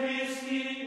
Christi.